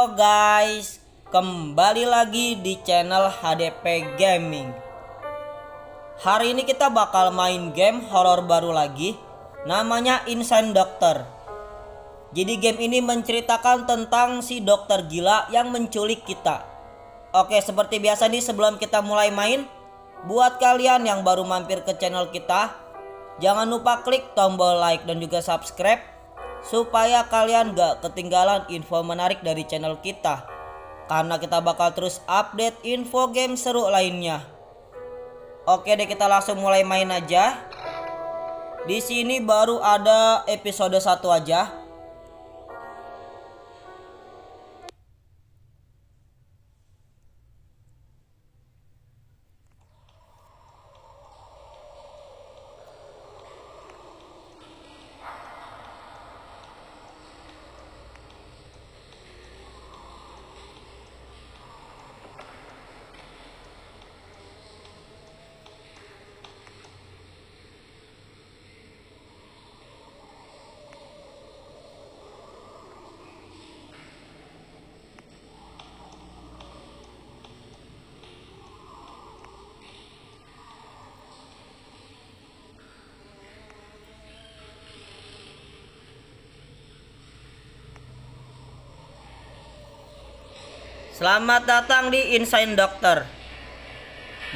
Halo guys, kembali lagi di channel HDP Gaming. Hari ini kita bakal main game horor baru lagi, namanya Insane Doctor. Jadi game ini menceritakan tentang si dokter gila yang menculik kita. Oke, seperti biasa nih sebelum kita mulai main, buat kalian yang baru mampir ke channel kita, jangan lupa klik tombol like dan juga subscribe supaya kalian gak ketinggalan info menarik dari channel kita. Karena kita bakal terus update info game seru lainnya. Oke deh kita langsung mulai main aja. Di sini baru ada episode 1 aja. Selamat datang di Insane Doctor.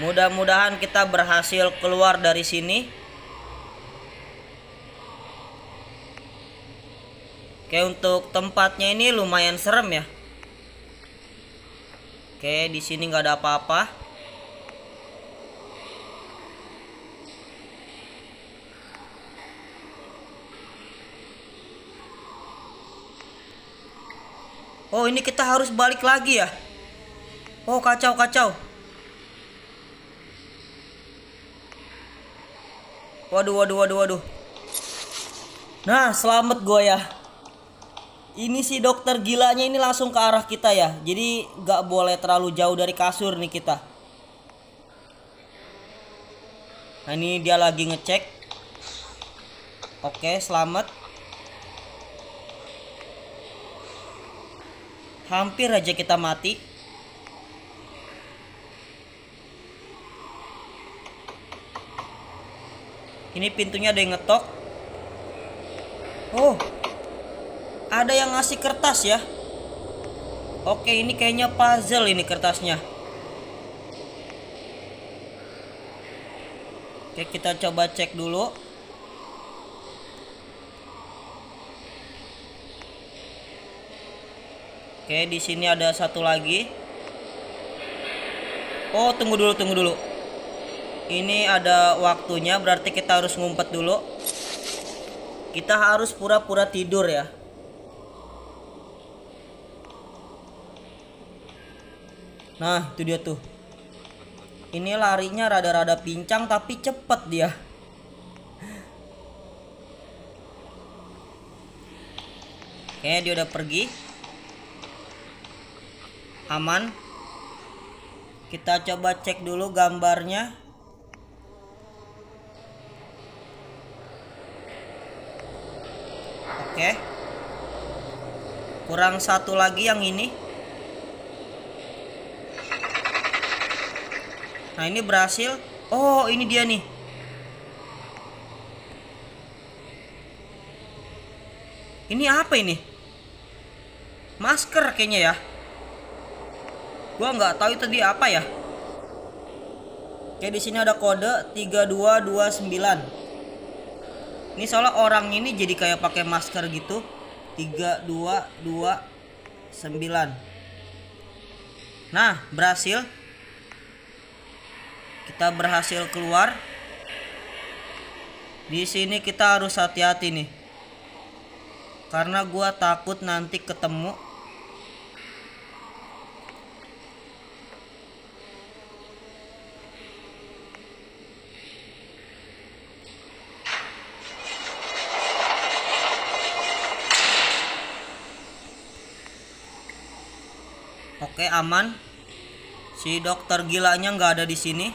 Mudah-mudahan kita berhasil keluar dari sini. Oke, untuk tempatnya ini lumayan serem ya. Oke, di sini nggak ada apa-apa. Oh ini kita harus balik lagi ya? Oh kacau kacau. Waduh waduh waduh waduh. Nah selamat gue ya. Ini si dokter gilanya ini langsung ke arah kita ya. Jadi gak boleh terlalu jauh dari kasur nih kita. Nah ini dia lagi ngecek. Oke selamat Hampir aja kita mati. Ini pintunya ada yang ngetok. Oh. Ada yang ngasih kertas ya. Oke, ini kayaknya puzzle ini kertasnya. Oke, kita coba cek dulu. Oke, di sini ada satu lagi. Oh, tunggu dulu, tunggu dulu. Ini ada waktunya, berarti kita harus ngumpet dulu. Kita harus pura-pura tidur ya. Nah, itu dia tuh. Ini larinya rada-rada pincang tapi cepet dia. Oke, dia udah pergi aman. Kita coba cek dulu gambarnya. Oke. Kurang satu lagi yang ini. Nah ini berhasil. Oh ini dia nih. Ini apa ini? Masker kayaknya ya gua nggak tahu itu dia apa ya. Oke di sini ada kode 3229 ini soalnya orang ini jadi kayak pakai masker gitu. 3229 nah berhasil. Kita berhasil keluar. Di sini kita harus hati-hati nih. Karena gua takut nanti ketemu Oke aman. Si dokter gilanya nggak ada di sini.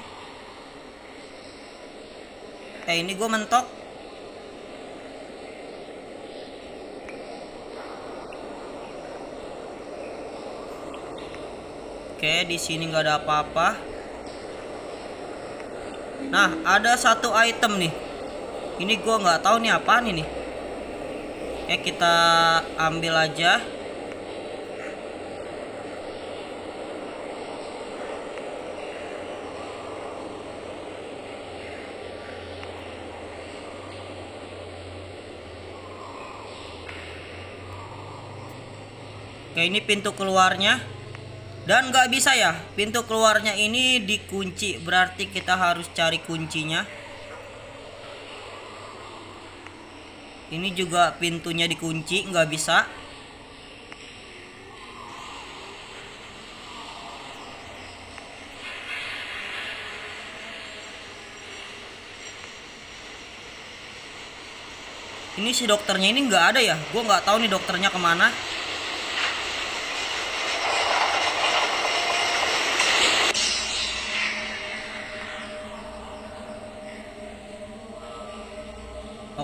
Eh ini gue mentok. Oke, di sini nggak ada apa-apa. Nah, ada satu item nih. Ini gue nggak tahu nih apa nih nih. Oke, kita ambil aja. Oke ini pintu keluarnya. Dan nggak bisa ya Pintu keluarnya ini dikunci. Berarti kita harus cari kuncinya. Ini juga pintunya dikunci nggak bisa. Ini si dokternya ini nggak ada ya? Gue nggak tahu nih dokternya ke mana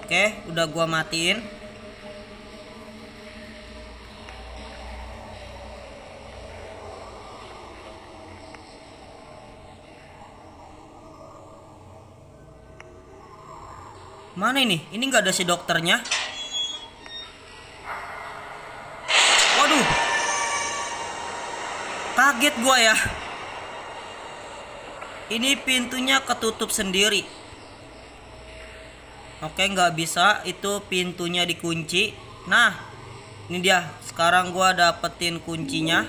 Oke, udah gua matiin. Mana ini? Ini nggak ada si dokternya. Waduh. Kaget gua ya. Ini pintunya ketutup sendiri. Oke nggak bisa. Itu pintunya dikunci. Nah ini dia. Sekarang gua dapetin kuncinya.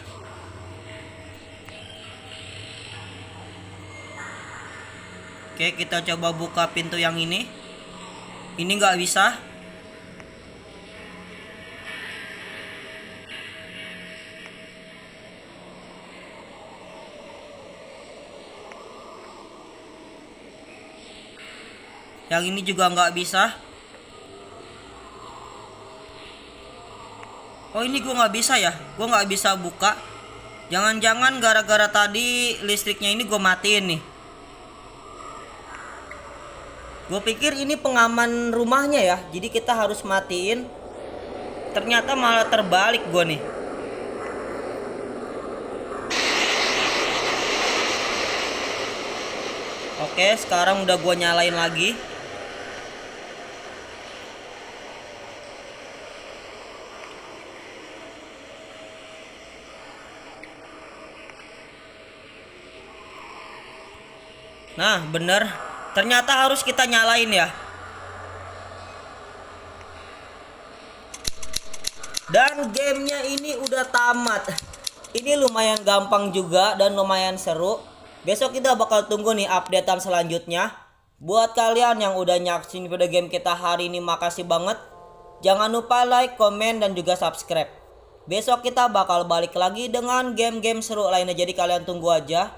Oke kita coba buka pintu yang ini. Ini nggak bisa yang ini juga nggak bisa. Oh ini gue nggak bisa ya? Gue nggak bisa buka. Jangan-jangan gara-gara tadi listriknya ini gue matiin nih. Gue pikir ini pengaman rumahnya ya. Jadi kita harus matiin. Ternyata malah terbalik gue nih. Oke, sekarang udah gue nyalain lagi. Nah, bener. Ternyata harus kita nyalain ya. Dan gamenya ini udah tamat. Ini lumayan gampang juga dan lumayan seru. Besok kita bakal tunggu nih updatean selanjutnya. Buat kalian yang udah nyaksin video game kita hari ini makasih banget. Jangan lupa like, komen, dan juga subscribe. Besok kita bakal balik lagi dengan game-game seru lainnya jadi kalian tunggu aja.